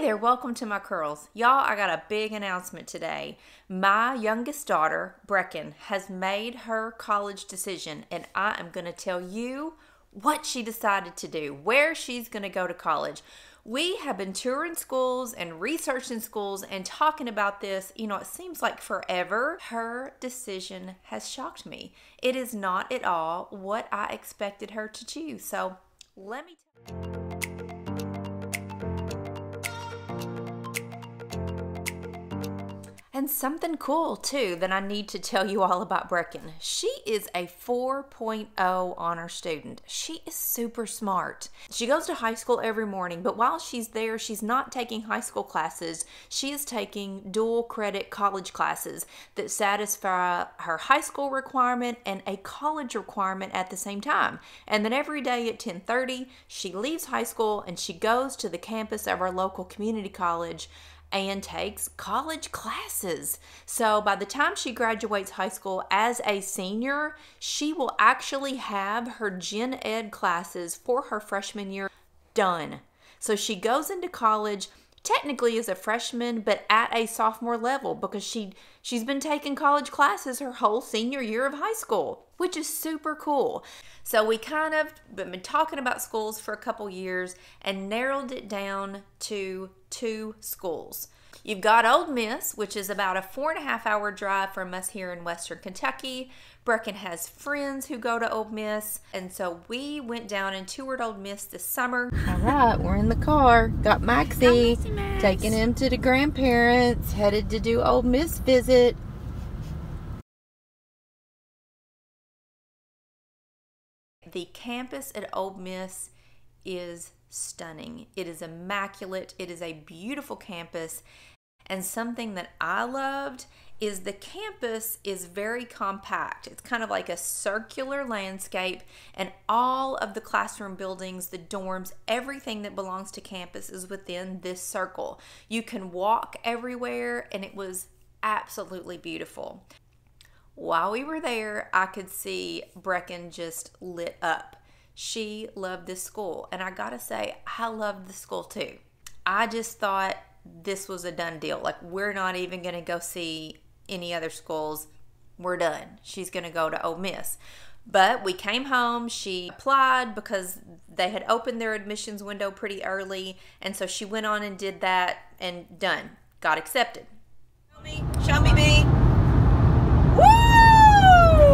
Hey there, welcome to my curls. Y'all, I got a big announcement today. My youngest daughter, Brecken, has made her college decision, and I am going to tell you what she decided to do, where she's going to go to college. We have been touring schools and researching schools and talking about this. You know, it seems like forever. Her decision has shocked me. It is not at all what I expected her to choose. So, let me And something cool too that I need to tell you all about Brecken. She is a 4.0 honor student. She is super smart. She goes to high school every morning, but while she's there, she's not taking high school classes. She is taking dual credit college classes that satisfy her high school requirement and a college requirement at the same time. And then every day at 10:30, she leaves high school and she goes to the campus of our local community college and takes college classes. So by the time she graduates high school as a senior, she will actually have her gen ed classes for her freshman year done. So she goes into college technically as a freshman but at a sophomore level because she she's been taking college classes her whole senior year of high school which is super cool so we kind of been talking about schools for a couple years and narrowed it down to two schools You've got Ole Miss, which is about a four and a half hour drive from us here in Western Kentucky. Brecken has friends who go to Ole Miss, and so we went down and toured Ole Miss this summer. All right, we're in the car. Got Maxie, taking him to the grandparents, headed to do Ole Miss visit. The campus at Ole Miss is stunning. It is immaculate. It is a beautiful campus. And something that I loved is the campus is very compact. It's kind of like a circular landscape, and all of the classroom buildings, the dorms, everything that belongs to campus is within this circle. You can walk everywhere, and it was absolutely beautiful. While we were there, I could see Brecken just lit up. She loved this school, and I gotta say, I loved the school too. I just thought this was a done deal. Like, we're not even to go see any other schools. We're done. She's to go to Ole Miss. But we came home. She applied because they had opened their admissions window pretty early. And so she went on and did that and done. Got accepted. Show me, show me, B.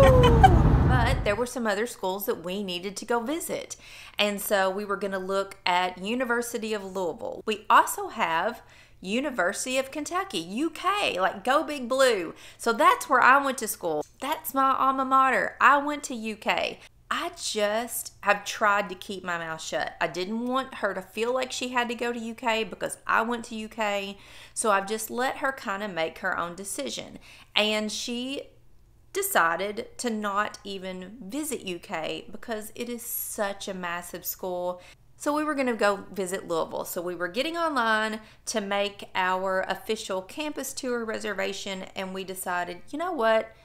but there were some other schools that we needed to go visit. And so we were going to look at University of Louisville. We also have University of Kentucky, UK, like go big blue. So that's where I went to school. That's my alma mater. I went to UK. I just have tried to keep my mouth shut. I didn't want her to feel like she had to go to UK because I went to UK. So I've just let her kind of make her own decision. And she decided to not even visit UK because it is such a massive school. So we were going to go visit Louisville. So we were getting online to make our official campus tour reservation, and we decided, you know what?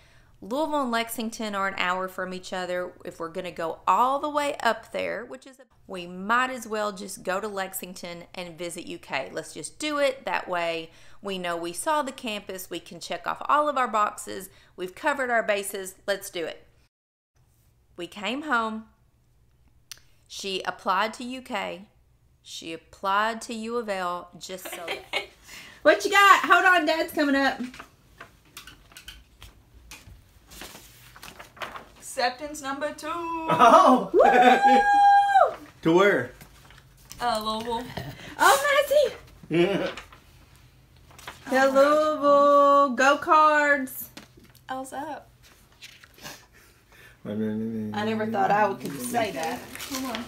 Louisville and Lexington are an hour from each other. If we're going to go all the way up there, which is, a, we might as well just go to Lexington and visit UK. Let's just do it. That way, we know we saw the campus. We can check off all of our boxes. We've covered our bases. Let's do it. We came home. She applied to UK. She applied to U of L just so. what you got? Hold on, Dad's coming up. Acceptance number two. Oh! to where? Uh, Louisville. Oh, Maxie! Yeah. To Louisville. Go cards. What's up? I never thought I could say that. Hold on.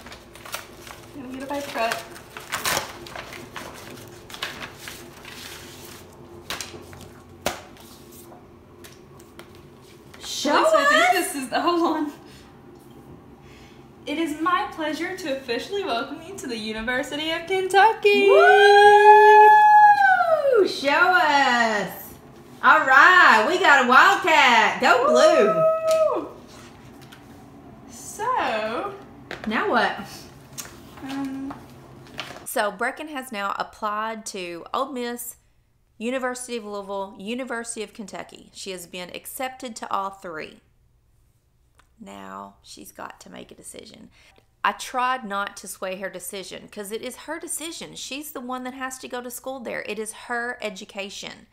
I'm gonna get a paper cut. Show So I think us. this is the whole one. It is my pleasure to officially welcome you to the University of Kentucky. Woo! Show us. All right, we got a Wildcat. Go blue. Woo! So, Now what? um, So Brecken has now applied to Ole Miss, University of Louisville, University of Kentucky. She has been accepted to all three. Now she's got to make a decision. I tried not to sway her decision because it is her decision. She's the one that has to go to school there. It is her education.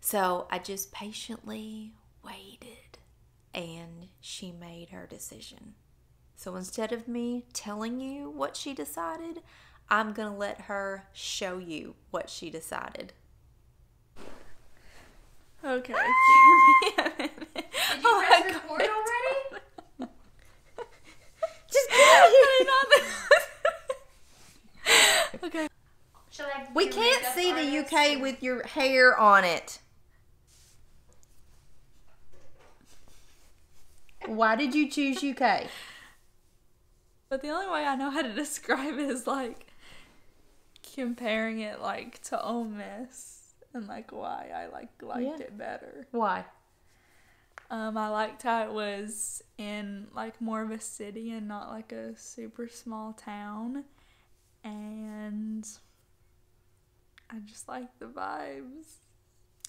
So I just patiently waited and she made her decision. So instead of me telling you what she decided, I'm going to let her show you what she decided. Okay. Did you oh press record already? Just kidding. okay. Shall I We can't see the? UK with your hair on it. Why did you choose UK? But the only way I know how to describe it is like comparing it like to Ole Miss and like why I like liked Yeah. it better. Why? Um, I liked how it was in like more of a city and not like a super small town, and just like the vibes.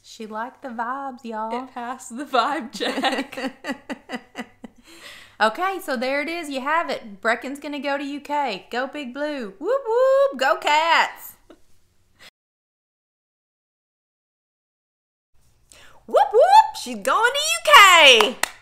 She liked the vibes, y'all. It passed the vibe check. okay, so there it is. You have it. Brecken's gonna go to UK. Go Big Blue. Whoop whoop. Go Cats. whoop whoop. She's going to UK.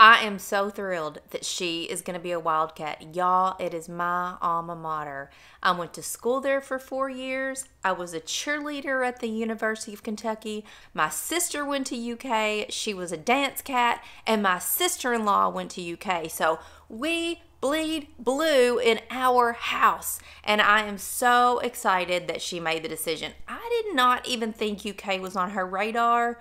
I am so thrilled that she is going to be a Wildcat. Y'all, it is my alma mater. I went to school there for four years. I was a cheerleader at the University of Kentucky. My sister went to UK. She was a dance cat. And my sister in law went to UK. So we bleed blue in our house. And I am so excited that she made the decision. I did not even think UK was on her radar.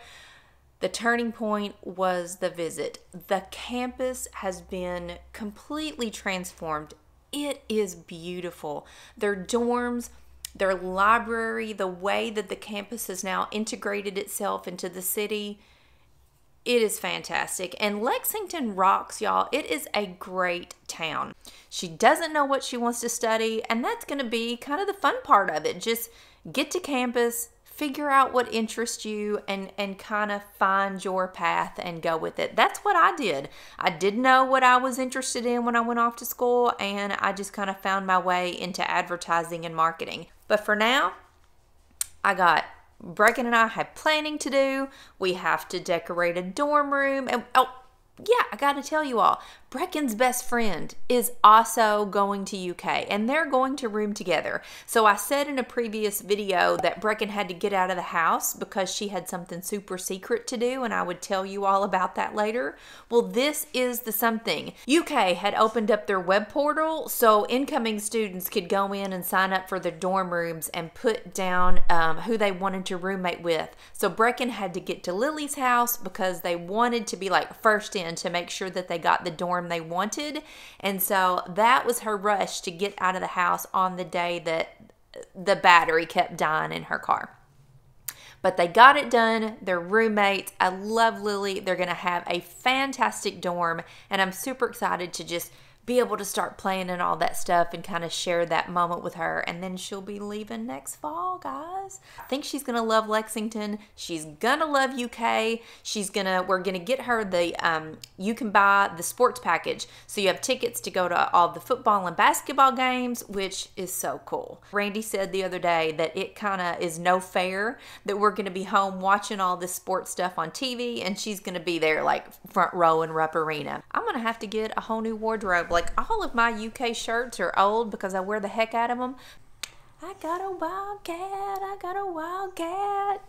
The turning point was the visit. The campus has been completely transformed. It is beautiful. Their dorms, their library, the way that the campus has now integrated itself into the city, it is fantastic. And Lexington rocks, y'all. It is a great town. She doesn't know what she wants to study, and that's going to be kind of the fun part of it. Just get to campus, figure out what interests you and and kind of find your path and go with it. That's what I did. I didn't know what I was interested in when I went off to school and I just kind of found my way into advertising and marketing. But for now, I got Brecken and I have planning to do. We have to decorate a dorm room and oh yeah, I got to tell you all, Brecken's best friend is also going to UK and they're going to room together. So I said in a previous video that Brecken had to get out of the house because she had something super secret to do and I would tell you all about that later. Well, this is the something. UK had opened up their web portal so incoming students could go in and sign up for their dorm rooms and put down um, who they wanted to roommate with. So Brecken had to get to Lily's house because they wanted to be like first in to make sure that they got the dorm they wanted. And so that was her rush to get out of the house on the day that the battery kept dying in her car. But they got it done. They're roommates. I love Lily. They're going to have a fantastic dorm. And I'm super excited to just be able to start playing and all that stuff and kind of share that moment with her. And then she'll be leaving next fall, guys. I think she's gonna love Lexington. She's gonna love UK. She's gonna, we're gonna get her the, um, you can buy the sports package. So you have tickets to go to all the football and basketball games, which is so cool. Randy said the other day that it kind of is no fair that we're gonna be home watching all this sports stuff on TV and she's gonna be there like front row in Rupp Arena. I'm gonna have to get a whole new wardrobe. Like all of my UK shirts are old because I wear the heck out of them. I got a wildcat, I got a wildcat.